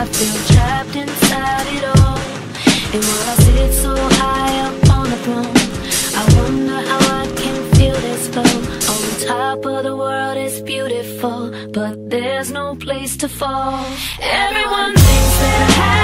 I feel trapped inside it all. And while I sit so high up on the throne, I wonder how I can feel this flow On top of the world is beautiful, but there's no place to fall. Everyone thinks that I